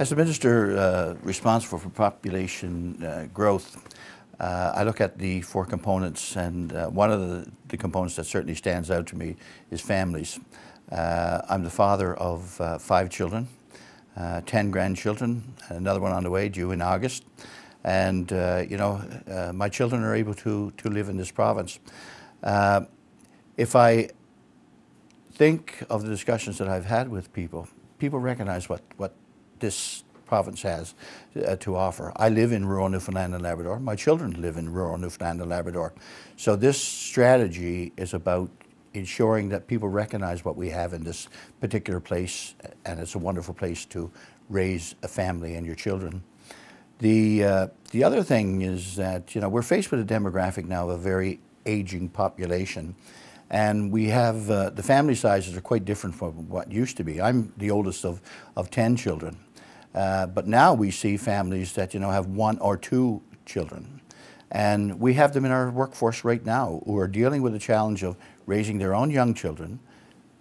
As the minister uh, responsible for population uh, growth, uh, I look at the four components, and uh, one of the, the, components that certainly stands out to me is families. Uh, I'm the father of uh, five children, 10 grandchildren, another one on the way, due in August. And, you know, my children are able to, to live in this province. if I think of the discussions that I've had with people, people recognize what, what this province has uh, to offer. I live in rural Newfoundland and Labrador. My children live in rural Newfoundland and Labrador. So this strategy is about ensuring that people recognize what we have in this particular place, and it's a wonderful place to raise a family and your children. The, uh, the other thing is that, you know, we're faced with a demographic now of a very aging population. And we have, uh, the family sizes are quite different from what used to be. I'm the oldest of, of 10 children. Uh, but now we see families that, you know, have one or two children. And we have them in our workforce right now who are dealing with the challenge of raising their own young children,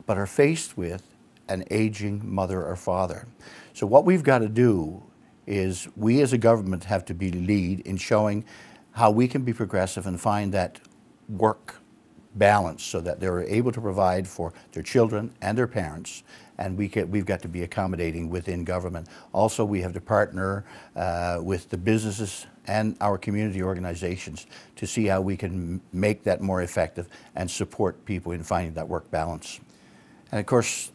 but are faced with an aging mother or father. So what we've got to do is we as a government have to be lead in showing how we can be progressive and find that work balance so that they're able to provide for their children and their parents and we can, we've got to be accommodating within government. Also, we have to partner uh, with the businesses and our community organizations to see how we can make that more effective and support people in finding that work balance. And of course,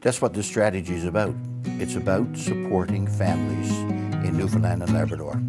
that's what this strategy is about. It's about supporting families in Newfoundland and Labrador.